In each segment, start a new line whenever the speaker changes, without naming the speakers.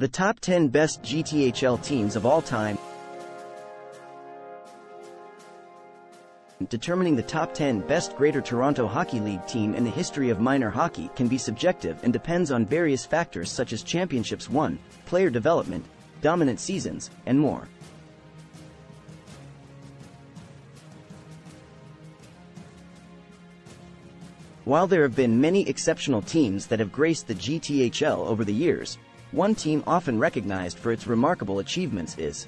The top 10 best GTHL teams of all time. Determining the top 10 best Greater Toronto Hockey League team in the history of minor hockey can be subjective and depends on various factors such as championships won, player development, dominant seasons, and more. While there have been many exceptional teams that have graced the GTHL over the years, one team often recognized for its remarkable achievements is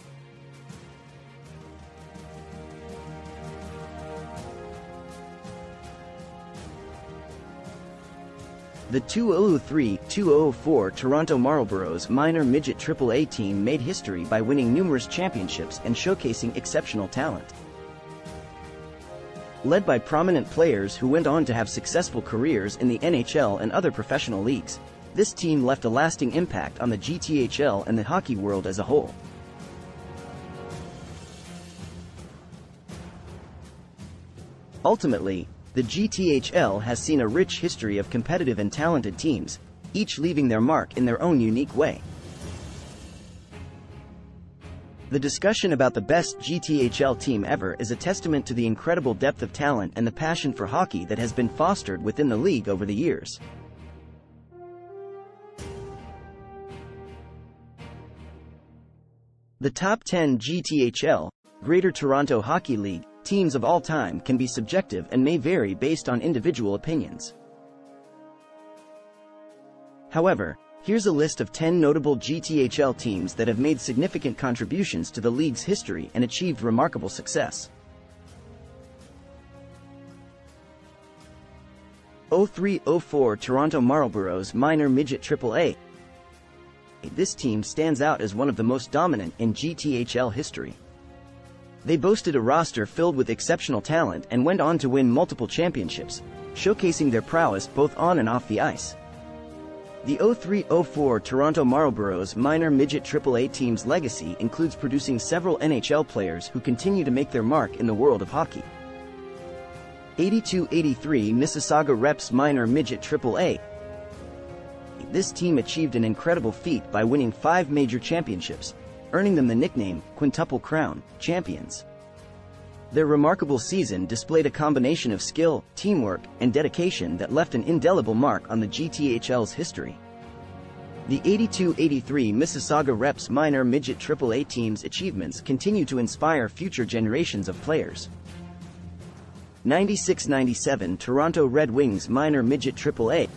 The 2003-2004 Toronto Marlboros minor midget AAA team made history by winning numerous championships and showcasing exceptional talent. Led by prominent players who went on to have successful careers in the NHL and other professional leagues, this team left a lasting impact on the GTHL and the hockey world as a whole. Ultimately, the GTHL has seen a rich history of competitive and talented teams, each leaving their mark in their own unique way. The discussion about the best GTHL team ever is a testament to the incredible depth of talent and the passion for hockey that has been fostered within the league over the years. The top 10 GTHL, Greater Toronto Hockey League, teams of all time can be subjective and may vary based on individual opinions. However, Here's a list of 10 notable GTHL teams that have made significant contributions to the league's history and achieved remarkable success. 0304 Toronto Marlboros Minor Midget AAA. This team stands out as one of the most dominant in GTHL history. They boasted a roster filled with exceptional talent and went on to win multiple championships, showcasing their prowess both on and off the ice. The 03-04 Toronto Marlboros minor midget AAA team's legacy includes producing several NHL players who continue to make their mark in the world of hockey. 82-83 Mississauga Reps minor midget AAA. This team achieved an incredible feat by winning five major championships, earning them the nickname Quintuple Crown Champions. Their remarkable season displayed a combination of skill, teamwork, and dedication that left an indelible mark on the GTHL's history. The 82-83 Mississauga Reps minor midget AAA team's achievements continue to inspire future generations of players. 96-97 Toronto Red Wings minor midget AAA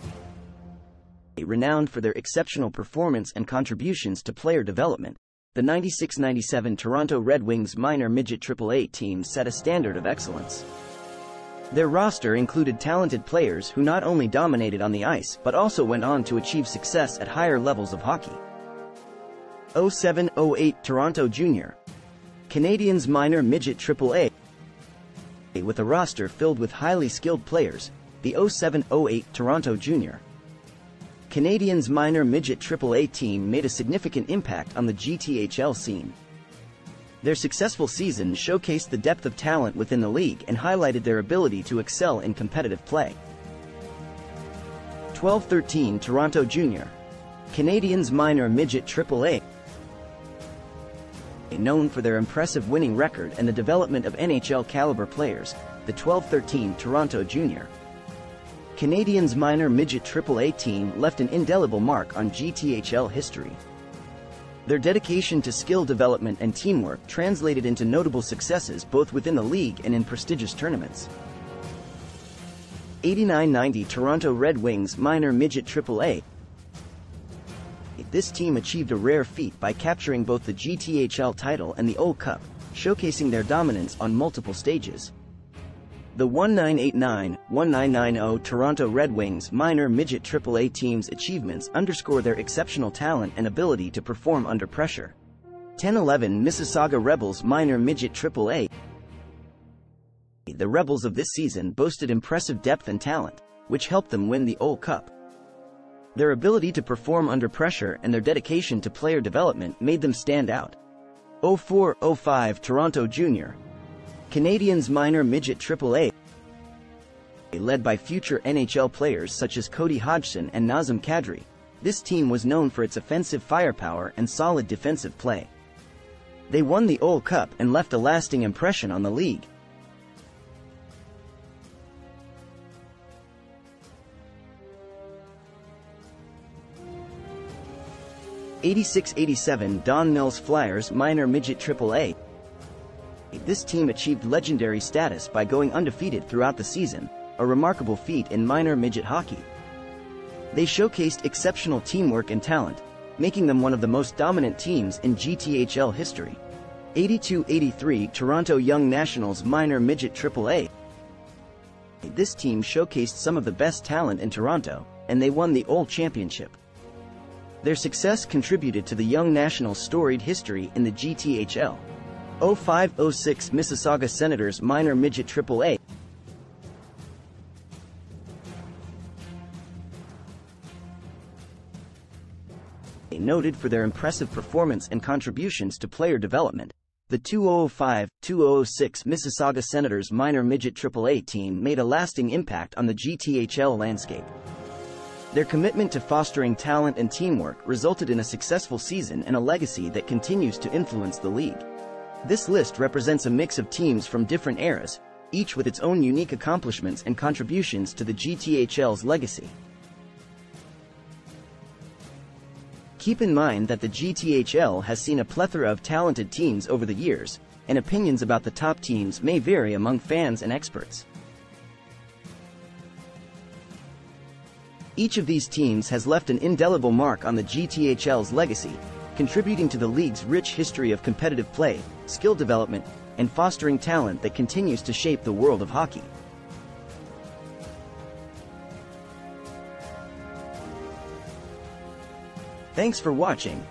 renowned for their exceptional performance and contributions to player development, the 96-97 Toronto Red Wings minor midget AAA team set a standard of excellence. Their roster included talented players who not only dominated on the ice but also went on to achieve success at higher levels of hockey. 07-08 Toronto Junior Canadiens minor midget AAA with a roster filled with highly skilled players, the 07-08 Toronto Junior Canadiens minor midget AAA team made a significant impact on the GTHL scene. Their successful season showcased the depth of talent within the league and highlighted their ability to excel in competitive play. 12-13 Toronto Junior Canadiens minor midget AAA known for their impressive winning record and the development of NHL caliber players, the 12-13 Toronto Junior Canadiens minor midget AAA team left an indelible mark on GTHL history. Their dedication to skill development and teamwork translated into notable successes both within the league and in prestigious tournaments. 89-90 Toronto Red Wings minor midget AAA. This team achieved a rare feat by capturing both the GTHL title and the O Cup, showcasing their dominance on multiple stages. The 1989-1990 Toronto Red Wings minor midget AAA team's achievements underscore their exceptional talent and ability to perform under pressure. 10-11 Mississauga Rebels minor midget AAA The Rebels of this season boasted impressive depth and talent, which helped them win the OL Cup. Their ability to perform under pressure and their dedication to player development made them stand out. 04-05 Toronto Junior Canadiens minor midget AAA, led by future NHL players such as Cody Hodgson and Nazem Kadri, This team was known for its offensive firepower and solid defensive play. They won the OL Cup and left a lasting impression on the league. Eighty-six, eighty-seven Don Mills Flyers Minor Midget AAA. This team achieved legendary status by going undefeated throughout the season, a remarkable feat in minor midget hockey. They showcased exceptional teamwork and talent, making them one of the most dominant teams in GTHL history. 82-83 Toronto Young Nationals Minor Midget AAA. This team showcased some of the best talent in Toronto, and they won the OL Championship. Their success contributed to the Young Nationals' storied history in the GTHL. 05-06 Mississauga Senators Minor Midget AAA. Noted for their impressive performance and contributions to player development, the 2005-2006 Mississauga Senators minor midget AAA team made a lasting impact on the GTHL landscape. Their commitment to fostering talent and teamwork resulted in a successful season and a legacy that continues to influence the league. This list represents a mix of teams from different eras, each with its own unique accomplishments and contributions to the GTHL's legacy. Keep in mind that the GTHL has seen a plethora of talented teams over the years, and opinions about the top teams may vary among fans and experts. Each of these teams has left an indelible mark on the GTHL's legacy, contributing to the league's rich history of competitive play, skill development, and fostering talent that continues to shape the world of hockey. Thanks for watching.